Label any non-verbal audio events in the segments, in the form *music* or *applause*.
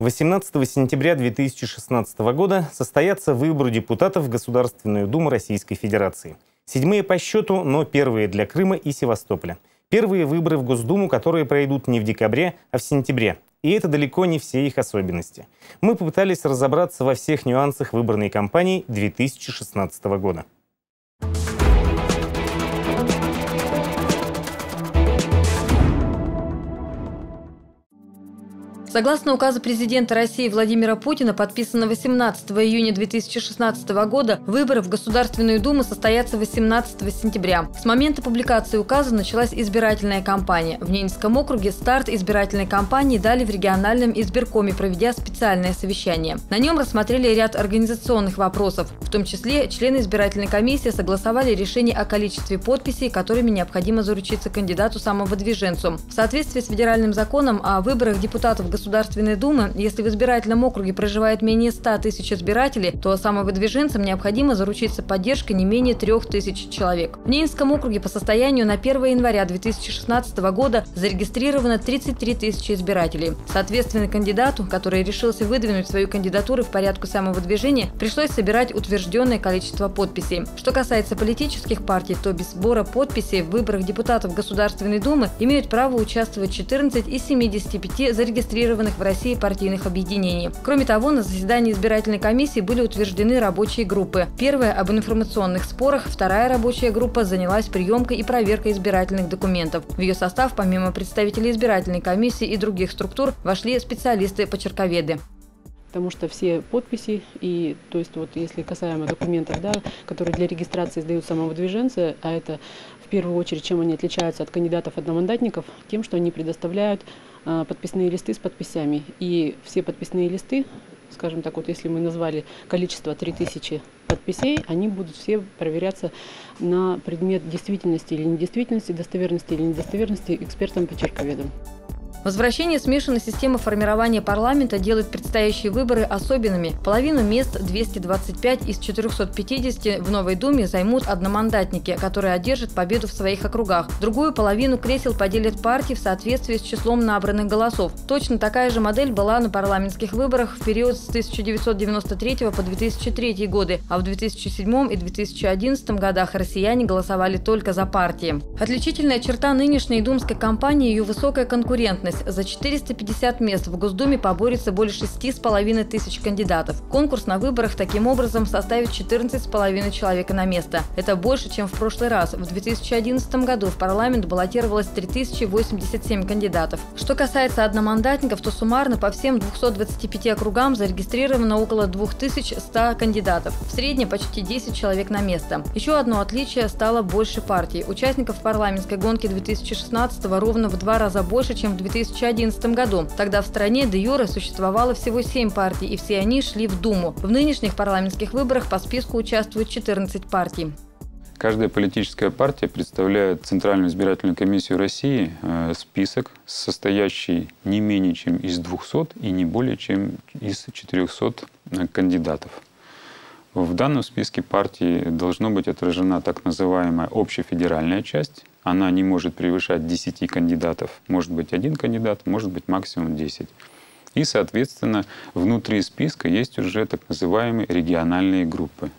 18 сентября 2016 года состоятся выборы депутатов в Государственную Думу Российской Федерации. Седьмые по счету, но первые для Крыма и Севастополя. Первые выборы в Госдуму, которые пройдут не в декабре, а в сентябре. И это далеко не все их особенности. Мы попытались разобраться во всех нюансах выборной кампании 2016 года. Согласно указу президента России Владимира Путина, подписанного 18 июня 2016 года, выборы в Государственную Думу состоятся 18 сентября. С момента публикации указа началась избирательная кампания. В Ненецком округе старт избирательной кампании дали в региональном избиркоме, проведя специальное совещание. На нем рассмотрели ряд организационных вопросов. В том числе члены избирательной комиссии согласовали решение о количестве подписей, которыми необходимо заручиться кандидату самовыдвиженцу. В соответствии с федеральным законом о выборах депутатов Государственной Государственной Думы, если в избирательном округе проживает менее 100 тысяч избирателей, то самовыдвиженцам необходимо заручиться поддержкой не менее 3 тысяч человек. В Ненецком округе по состоянию на 1 января 2016 года зарегистрировано 33 тысячи избирателей. Соответственно, кандидату, который решился выдвинуть свою кандидатуру в порядку самовыдвижения, пришлось собирать утвержденное количество подписей. Что касается политических партий, то без сбора подписей в выборах депутатов Государственной Думы имеют право участвовать 14 из 75 зарегистрированных зарегистрированных в России партийных объединений. Кроме того, на заседании избирательной комиссии были утверждены рабочие группы. Первая – об информационных спорах, вторая рабочая группа занялась приемкой и проверкой избирательных документов. В ее состав, помимо представителей избирательной комиссии и других структур, вошли специалисты-почерковеды потому что все подписи и, то есть вот если касаемо документов, да, которые для регистрации сдают самовыдвиженцы, а это в первую очередь, чем они отличаются от кандидатов-одномандатников, тем, что они предоставляют подписные листы с подписями. И все подписные листы, скажем так, вот если мы назвали количество 3000 подписей, они будут все проверяться на предмет действительности или недействительности, достоверности или недостоверности экспертом-почерковедом. Возвращение смешанной системы формирования парламента делает предстоящие выборы особенными. Половину мест 225 из 450 в Новой Думе займут одномандатники, которые одержат победу в своих округах. Другую половину кресел поделят партии в соответствии с числом набранных голосов. Точно такая же модель была на парламентских выборах в период с 1993 по 2003 годы, а в 2007 и 2011 годах россияне голосовали только за партии. Отличительная черта нынешней думской кампании – ее высокая конкурентность возможность. За 450 мест в Госдуме поборется более 6,5 тысяч кандидатов. Конкурс на выборах таким образом составит 14,5 человека на место. Это больше, чем в прошлый раз. В 2011 году в парламент баллотировалось 3087 кандидатов. Что касается одномандатников, то суммарно по всем 225 округам зарегистрировано около 2100 кандидатов. В среднем почти 10 человек на место. Еще одно отличие стало больше партий. Участников парламентской гонки 2016 ровно в два раза больше, чем в 2000 2011 году. Тогда в стране де юре существовало всего 7 партий, и все они шли в Думу. В нынешних парламентских выборах по списку участвуют 14 партий. Каждая политическая партия представляет Центральную избирательную комиссию России э, список, состоящий не менее чем из 200 и не более чем из 400 э, кандидатов. В данном списке партии должно быть отражена так называемая общефедеральная часть, она не может превышать 10 кандидатов. Может быть один кандидат, может быть максимум 10. И, соответственно, внутри списка есть уже так называемые региональные группы.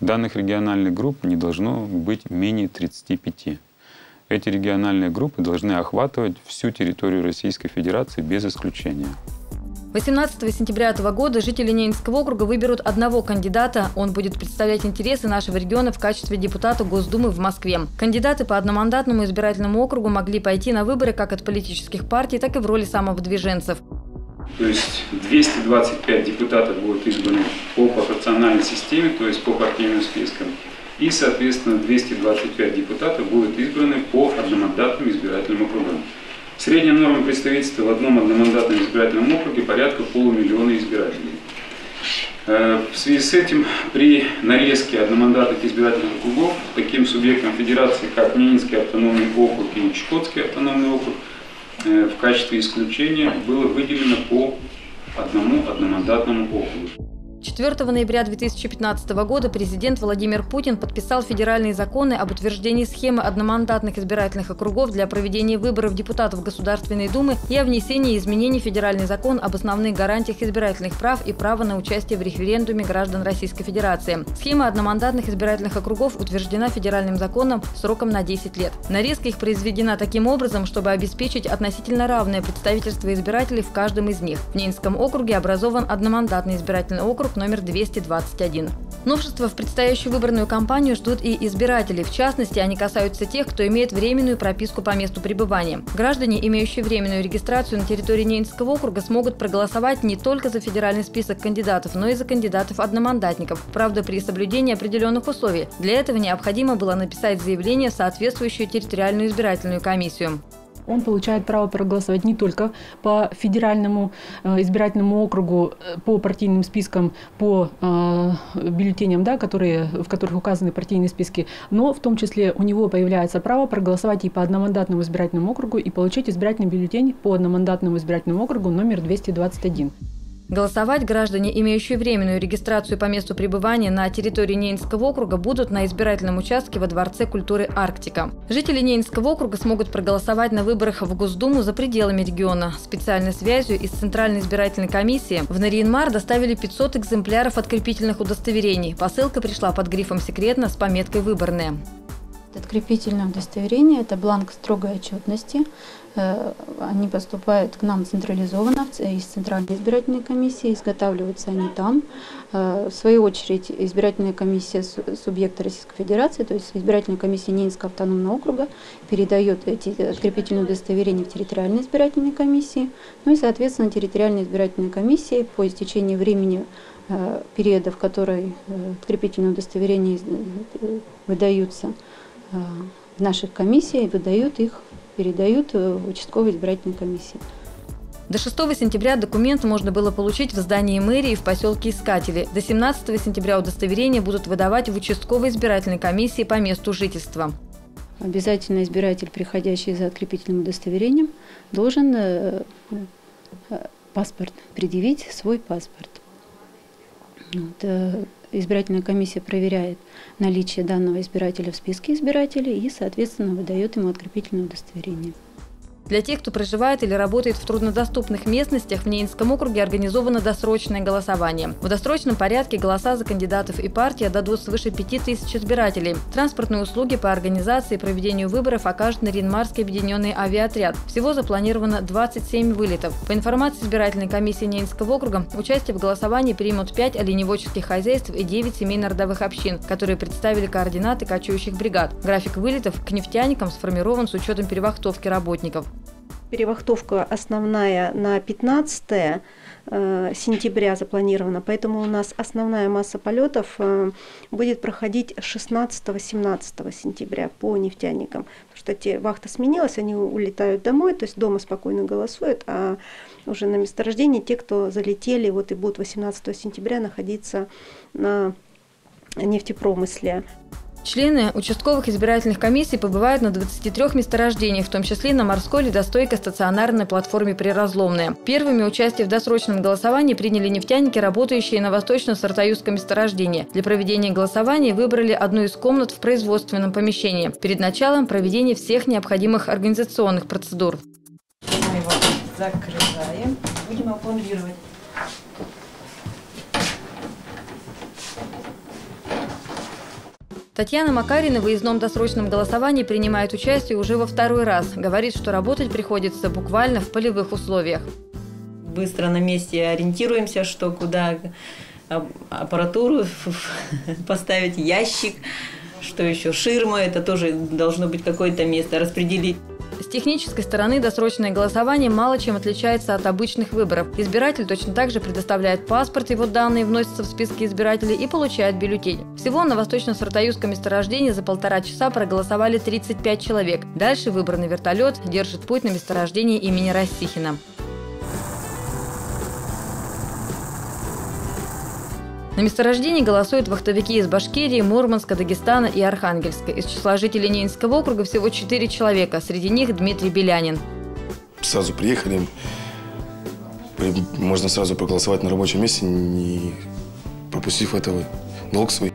Данных региональных групп не должно быть менее 35. Эти региональные группы должны охватывать всю территорию Российской Федерации без исключения. 18 сентября этого года жители Ненецкого округа выберут одного кандидата. Он будет представлять интересы нашего региона в качестве депутата Госдумы в Москве. Кандидаты по одномандатному избирательному округу могли пойти на выборы как от политических партий, так и в роли самовыдвиженцев. То есть 225 депутатов будут избраны по пропорциональной системе, то есть по партийным спискам. И, соответственно, 225 депутатов будут избраны по одномандатным избирательным округам. Средняя норма представительства в одном одномандатном избирательном округе порядка полумиллиона избирателей. Э, в связи с этим при нарезке одномандатных избирательных округов таким субъектам федерации, как Ненецкий автономный округ и Чукотский автономный округ, э, в качестве исключения было выделено по одному одномандатному округу. 4 ноября 2015 года президент Владимир Путин подписал федеральные законы об утверждении схемы одномандатных избирательных округов для проведения выборов депутатов Государственной Думы и о внесении изменений в федеральный закон об основных гарантиях избирательных прав и права на участие в референдуме граждан Российской Федерации. Схема одномандатных избирательных округов утверждена федеральным законом сроком на 10 лет. Нарезка их произведена таким образом, чтобы обеспечить относительно равное представительство избирателей в каждом из них. В Ненецком округе образован одномандатный избирательный округ округ номер 221. Новшества в предстоящую выборную кампанию ждут и избиратели. В частности, они касаются тех, кто имеет временную прописку по месту пребывания. Граждане, имеющие временную регистрацию на территории Ненецкого округа, смогут проголосовать не только за федеральный список кандидатов, но и за кандидатов-одномандатников, правда, при соблюдении определенных условий. Для этого необходимо было написать заявление в соответствующую территориальную избирательную комиссию он получает право проголосовать не только по федеральному э, избирательному округу, э, по партийным спискам, по э, бюллетеням, да, которые, в которых указаны партийные списки, но в том числе у него появляется право проголосовать и по одномандатному избирательному округу и получить избирательный бюллетень по одномандатному избирательному округу номер 221. Голосовать граждане, имеющие временную регистрацию по месту пребывания на территории Ненецкого округа, будут на избирательном участке во Дворце культуры «Арктика». Жители Ненецкого округа смогут проголосовать на выборах в Госдуму за пределами региона. Специальной связью из Центральной избирательной комиссии в Нарьинмар доставили 500 экземпляров открепительных удостоверений. Посылка пришла под грифом «Секретно» с пометкой «Выборные». Открепительное удостоверение – это бланк строгой отчетности. Э, они поступают к нам централизованно из Центральной избирательной комиссии, изготавливаются они там. Э, в свою очередь, избирательная комиссия субъекта Российской Федерации, то есть избирательная комиссия Ненецкого автономного округа, передает эти открепительные удостоверения в территориальной избирательной комиссии. Ну и, соответственно, территориальная избирательная комиссия по истечении времени э, периода, в который открепительные удостоверения выдаются, в наших комиссиях выдают их, передают в участковой избирательной комиссии. До 6 сентября документ можно было получить в здании мэрии в поселке Искатели. До 17 сентября удостоверения будут выдавать в участковой избирательной комиссии по месту жительства. Обязательно избиратель, приходящий за открепительным удостоверением, должен э, э, паспорт, предъявить свой паспорт. Вот, э, избирательная комиссия проверяет наличие данного избирателя в списке избирателей и, соответственно, выдает ему открепительное удостоверение. Для тех, кто проживает или работает в труднодоступных местностях, в Ненецком округе организовано досрочное голосование. В досрочном порядке голоса за кандидатов и партии отдадут свыше 5000 избирателей. Транспортные услуги по организации и проведению выборов окажет Наринмарский объединенный авиаотряд. Всего запланировано 27 вылетов. По информации избирательной комиссии Ненецкого округа, участие в голосовании примут 5 оленеводческих хозяйств и 9 семейно-родовых общин, которые представили координаты кочующих бригад. График вылетов к нефтяникам сформирован с учетом перевахтовки работников. Перевахтовка основная на 15 э, сентября запланирована, поэтому у нас основная масса полетов э, будет проходить 16-17 сентября по нефтяникам. Потому что те, вахта сменилась, они улетают домой, то есть дома спокойно голосуют, а уже на месторождении те, кто залетели, вот и будут 18 сентября находиться на нефтепромысле. Члены участковых избирательных комиссий побывают на 23 месторождениях, в том числе на морской ледостойкой стационарной платформе «Приразломная». Первыми участие в досрочном голосовании приняли нефтяники, работающие на Восточно-Сартаюзском месторождении. Для проведения голосования выбрали одну из комнат в производственном помещении. Перед началом проведения всех необходимых организационных процедур. Мы его закрываем. Будем апломбировать. Татьяна Макарина в выездном досрочном голосовании принимает участие уже во второй раз. Говорит, что работать приходится буквально в полевых условиях. Быстро на месте ориентируемся, что куда аппаратуру *laughs* поставить, ящик, что еще, ширма, это тоже должно быть какое-то место, распределить. С технической стороны досрочное голосование мало чем отличается от обычных выборов. Избиратель точно так же предоставляет паспорт, его данные вносятся в списки избирателей и получает бюллетень. Всего на Восточно-Сартаюзском месторождении за полтора часа проголосовали 35 человек. Дальше выбранный вертолет держит путь на месторождение имени Рассихина. На месторождении голосуют вахтовики из Башкирии, Мурманска, Дагестана и Архангельска. Из числа жителей Ненецкого округа всего 4 человека. Среди них Дмитрий Белянин. Сразу приехали. Можно сразу проголосовать на рабочем месте, не, пропустив этого налог свой.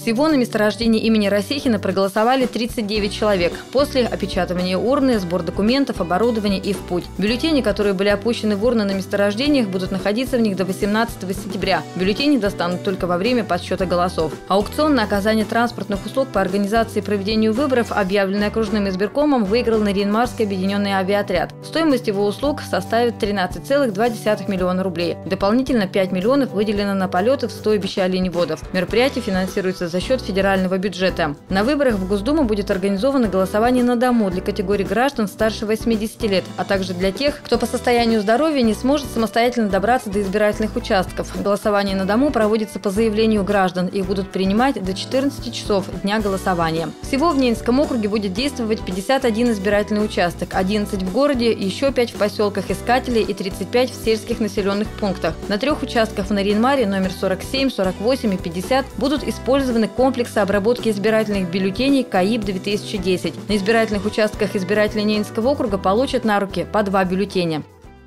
Всего на месторождении имени Росихина проголосовали 39 человек. После опечатывания урны, сбор документов, оборудования и в путь. Бюллетени, которые были опущены в урны на месторождениях, будут находиться в них до 18 сентября. Бюллетени достанут только во время подсчета голосов. Аукцион на оказание транспортных услуг по организации и проведению выборов, объявленный окружным избиркомом, выиграл Наринмарский объединенный авиаотряд. Стоимость его услуг составит 13,2 миллиона рублей. Дополнительно 5 миллионов выделено на полеты в стойбище оленеводов. Мероприятие финансируется за счет федерального бюджета. На выборах в Госдуму будет организовано голосование на дому для категории граждан старше 80 лет, а также для тех, кто по состоянию здоровья не сможет самостоятельно добраться до избирательных участков. Голосование на дому проводится по заявлению граждан. Их будут принимать до 14 часов дня голосования. Всего в Ненецком округе будет действовать 51 избирательный участок, 11 в городе, еще 5 в поселках Искателей и 35 в сельских населенных пунктах. На трех участках в Наринмаре номер 47, 48 и 50 будут использованы реализованы комплексы обработки избирательных бюллетеней КАИБ-2010. На избирательных участках избиратели Ненецкого округа получат на руки по два бюллетеня.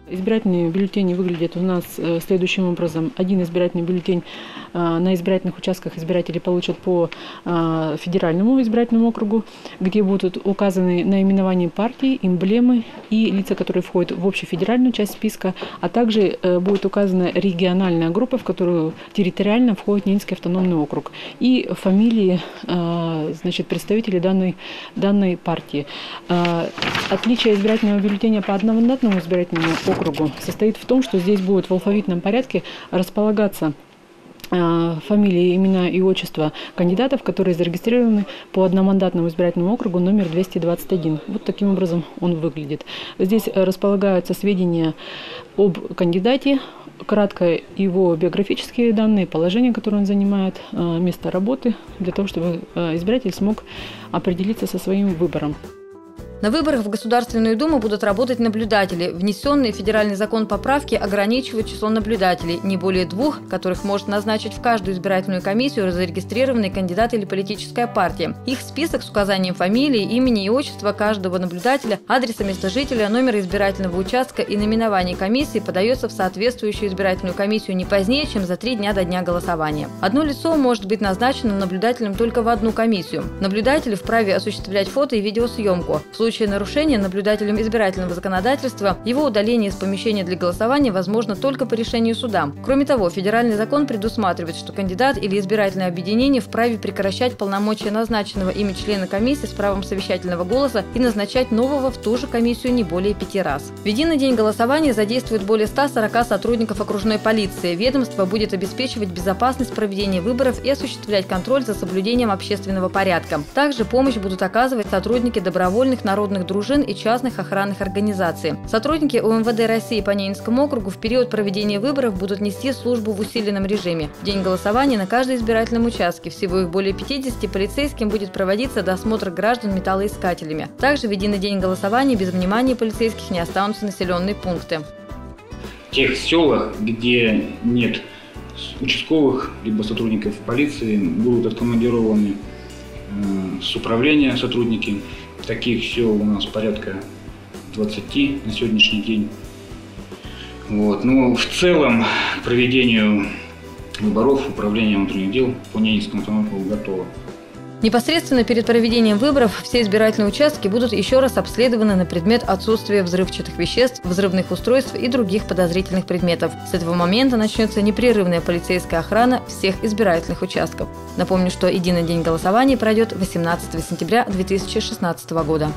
Избирательные бюллетени выглядят у нас э, следующим образом. Один избирательный бюллетень э, на избирательных участках избиратели получат по э, федеральному избирательному округу, где будут указаны наименования партий, эмблемы и лица, которые входят в общефедеральную часть списка, а также будет указана региональная группа, в которую территориально входит Ненецкий автономный округ, и фамилии значит, представителей данной, данной партии. Отличие избирательного бюллетеня по одномандатному избирательному округу округу состоит в том, что здесь будет в алфавитном порядке располагаться э, фамилии, имена и отчества кандидатов, которые зарегистрированы по одномандатному избирательному округу номер 221. Вот таким образом он выглядит. Здесь располагаются сведения об кандидате, кратко его биографические данные, положение, которое он занимает, э, место работы, для того, чтобы э, избиратель смог определиться со своим выбором. На выборах в Государственную Думу будут работать наблюдатели. Внесенные в федеральный закон поправки ограничивают число наблюдателей, не более двух, которых может назначить в каждую избирательную комиссию зарегистрированный кандидат или политическая партия. Их список с указанием фамилии, имени и отчества каждого наблюдателя, адреса места жителя, номера избирательного участка и наименования комиссии подается в соответствующую избирательную комиссию не позднее, чем за три дня до дня голосования. Одно лицо может быть назначено наблюдателем только в одну комиссию. Наблюдатели вправе осуществлять фото и видеосъемку. В случае случае нарушения наблюдателем избирательного законодательства его удаление из помещения для голосования возможно только по решению суда. Кроме того, федеральный закон предусматривает, что кандидат или избирательное объединение вправе прекращать полномочия назначенного ими члена комиссии с правом совещательного голоса и назначать нового в ту же комиссию не более пяти раз. В единый день голосования задействует более 140 сотрудников окружной полиции. Ведомство будет обеспечивать безопасность проведения выборов и осуществлять контроль за соблюдением общественного порядка. Также помощь будут оказывать сотрудники добровольных народных народных дружин и частных охранных организаций. Сотрудники УМВД России по Ненецкому округу в период проведения выборов будут нести службу в усиленном режиме. В день голосования на каждом избирательном участке, всего их более 50, полицейским будет проводиться досмотр граждан металлоискателями. Также в единый день голосования без внимания полицейских не останутся населенные пункты. В тех селах, где нет участковых либо сотрудников полиции, будут откомандированы э, с управления сотрудники Таких сел у нас порядка 20 на сегодняшний день. Вот. Но в целом проведению выборов управление внутренних дел по Ненецкому автономному готово. Непосредственно перед проведением выборов все избирательные участки будут еще раз обследованы на предмет отсутствия взрывчатых веществ, взрывных устройств и других подозрительных предметов. С этого момента начнется непрерывная полицейская охрана всех избирательных участков. Напомню, что единый день голосования пройдет 18 сентября 2016 года.